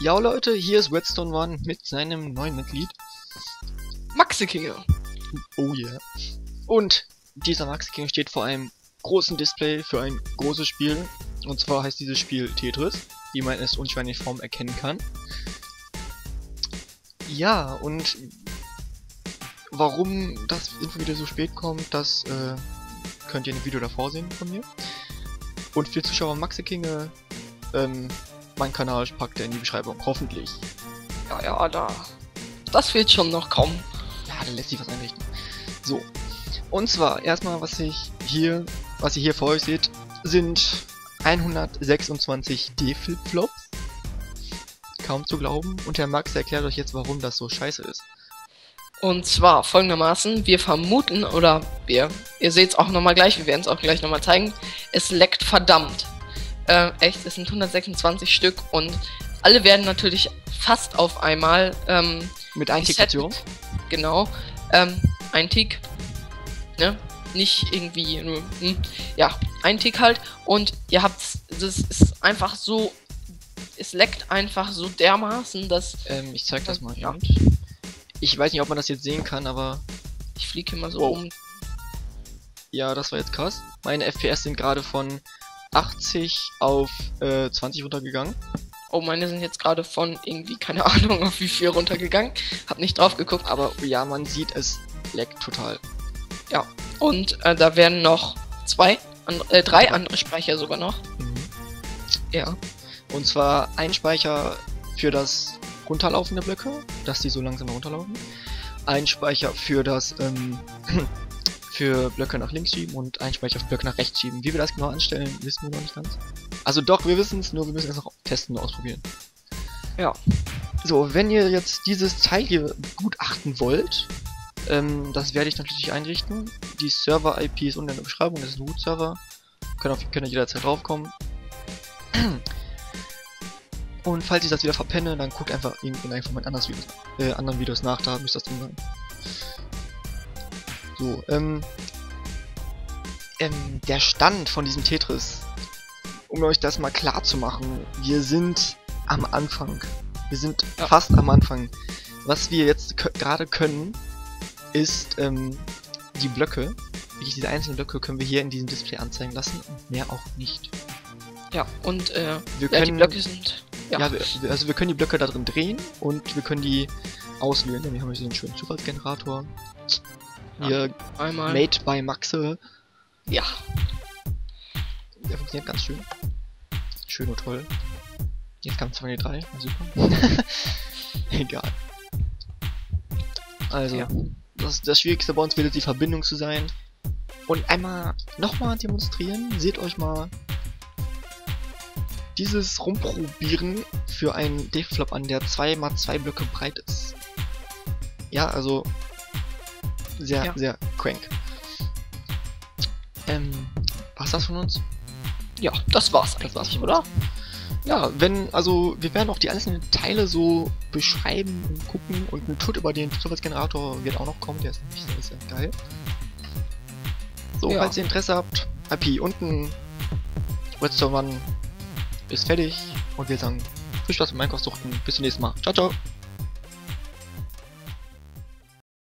Ja Leute, hier ist Redstone One mit seinem neuen Mitglied. Maxi King. Oh yeah. Und dieser Maxi King steht vor einem großen Display für ein großes Spiel. Und zwar heißt dieses Spiel Tetris, wie man es unschwer in der Form erkennen kann. Ja, und warum das Info wieder so spät kommt, das äh, könnt ihr in dem Video davor sehen von mir. Und für Zuschauer Maxi King, äh, ähm, mein Kanal packt er in die Beschreibung, hoffentlich. Ja, ja, da. Das wird schon noch kommen. Ja, da lässt sich was einrichten. So. Und zwar, erstmal, was ich hier, was ihr hier vor euch seht, sind 126 D-Flip-Flops. Kaum zu glauben. Und der Max erklärt euch jetzt, warum das so scheiße ist. Und zwar folgendermaßen, wir vermuten, oder wir, ihr seht es auch nochmal gleich, wir werden es auch gleich nochmal zeigen, es leckt verdammt. Äh, echt, es sind 126 Stück und alle werden natürlich fast auf einmal ähm, Mit Eintikation? Genau. Ähm, ein Tick. Ne? Nicht irgendwie nur, hm, ja, ein Tick halt. Und ihr habt, das ist einfach so, es leckt einfach so dermaßen, dass, Ähm, ich zeig das mal hier. Ja. Ich weiß nicht, ob man das jetzt sehen kann, aber ich fliege immer so Wow. um. ja, das war jetzt krass. Meine FPS sind gerade von 80 auf äh, 20 runtergegangen. Oh, meine sind jetzt gerade von irgendwie, keine Ahnung, auf wie viel runtergegangen. Hab nicht drauf geguckt, Aber ja, man sieht, es leckt total. ja. Und äh, da werden noch zwei, and, äh, drei andere Speicher sogar noch. Mhm. Ja. Und zwar ein Speicher für das runterlaufende Blöcke, dass die so langsam runterlaufen. Ein Speicher für das ähm, für Blöcke nach links schieben und ein Speicher für Blöcke nach rechts schieben. Wie wir das genau anstellen, wissen wir noch nicht ganz. Also doch, wir wissen es, nur wir müssen es noch testen und ausprobieren. Ja. So, wenn ihr jetzt dieses Teil hier gutachten wollt, ähm, das werde ich natürlich einrichten. Die Server-IP ist unten in der Beschreibung, das ist ein Root-Server. Könnt, auf, könnt ihr jederzeit draufkommen. Und falls ich das wieder verpenne, dann guckt einfach in einfach mein anderes Videos, äh, anderen Videos nach, da müsste das drin sein. So, ähm, ähm, der Stand von diesem Tetris, um euch das mal klar zu machen, wir sind am Anfang. Wir sind Ja. fast am Anfang. Was wir jetzt gerade können, ist ähm, die Blöcke. Wirklich diese einzelnen Blöcke können wir hier in diesem Display anzeigen lassen und mehr auch nicht. Ja, und äh, Wir ja, können, die Blöcke sind. Ja. ja, wir, also wir können die Blöcke da drin drehen und wir können die auswählen. Denn wir haben hier so einen schönen Zufallsgenerator. Hier einmal. Made by Maxe. Ja. Der funktioniert ganz schön. Schön und toll. Jetzt kam 2 3, na super. Egal. Also, Ja. das, das Schwierigste bei uns wird jetzt die Verbindung zu sein. Und einmal nochmal demonstrieren. Seht euch mal dieses Rumprobieren für einen D-Flop an, der 2x2 Blöcke breit ist. Ja, also sehr, Ja. sehr crank. Ähm, war's das von uns? Ja, das war's Das eigentlich, war's von oder? Ja, wenn, also wir werden auch die einzelnen Teile so beschreiben und gucken und ein Tut über den Zufallsgenerator wird auch noch kommen, der ist nämlich sehr, sehr geil. So, Ja. falls ihr Interesse habt, IP unten, Redstone One ist fertig und wir sagen viel Spaß mit Minecraft suchten, bis zum nächsten Mal. Ciao, ciao!